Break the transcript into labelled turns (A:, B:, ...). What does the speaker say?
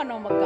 A: con